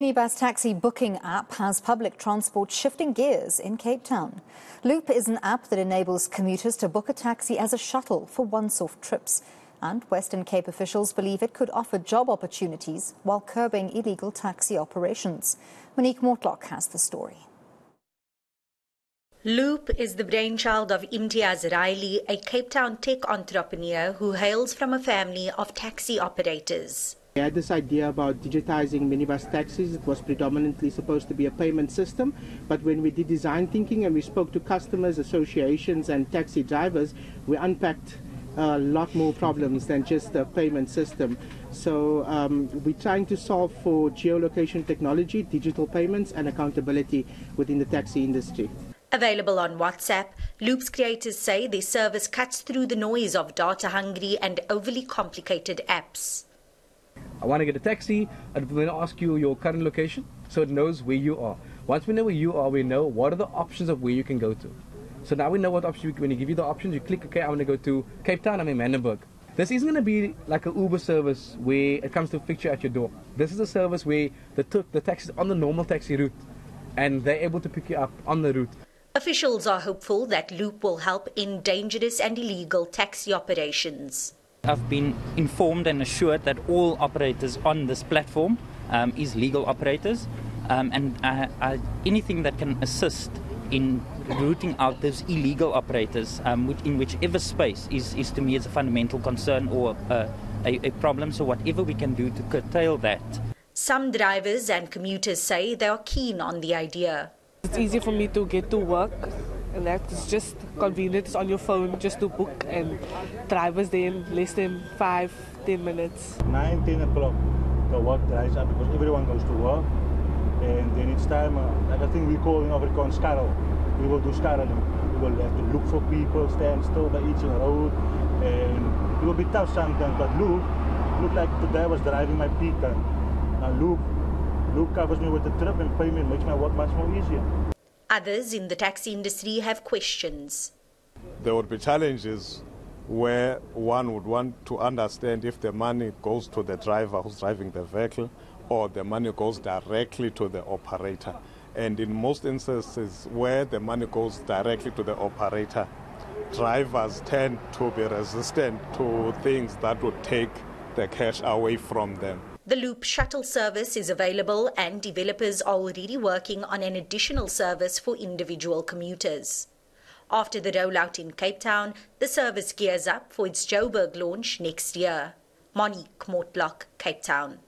Minibus taxi booking app has public transport shifting gears in Cape Town. Loop is an app that enables commuters to book a taxi as a shuttle for once-off trips. And Western Cape officials believe it could offer job opportunities while curbing illegal taxi operations. Monique Mortlock has the story. Loop is the brainchild of Imtiaz Riley, a Cape Town tech entrepreneur who hails from a family of taxi operators. We had this idea about digitizing minibus taxis. It was predominantly supposed to be a payment system, but when we did design thinking and we spoke to customers, associations, and taxi drivers, we unpacked a lot more problems than just the payment system. So um, we're trying to solve for geolocation technology, digital payments, and accountability within the taxi industry. Available on WhatsApp, Loop's creators say their service cuts through the noise of data hungry and overly complicated apps. I want to get a taxi. I'm going to ask you your current location so it knows where you are. Once we know where you are, we know what are the options of where you can go to. So now we know what options, when you give you the options, you click, okay, I want to go to Cape Town, I'm in Manenberg. This isn't going to be like an Uber service where it comes to fix you at your door. This is a service where the, t- the taxi is on the normal taxi route and they're able to pick you up on the route. Officials are hopeful that Loop will help in dangerous and illegal taxi operations. I've been informed and assured that all operators on this platform um, is legal operators, um, and uh, uh, anything that can assist in rooting out those illegal operators um, which, in whichever space is, is to me is a fundamental concern or uh, a, a problem. So whatever we can do to curtail that. Some drivers and commuters say they are keen on the idea. It's easy for me to get to work and that's just convenient. It's on your phone just to book and drivers there in less than five, ten minutes. Nine, ten o'clock, the work dries up because everyone goes to work. And then it's time, uh, like I think we call in Afrikaans skarrel. We will do skarreling. We will have to look for people, stand still by each road. And it will be tough sometimes, but Loop, look like today I was driving my Peter. Now Loop, Loop covers me with the trip and payment makes my work much more easier. Others in the taxi industry have questions. There would be challenges where one would want to understand if the money goes to the driver who's driving the vehicle or the money goes directly to the operator. And in most instances where the money goes directly to the operator, drivers tend to be resistant to things that would take the cash away from them. The Loop shuttle service is available and developers are already working on an additional service for individual commuters. After the rollout in Cape Town, the service gears up for its Joburg launch next year. Monique Mortlock, Cape Town.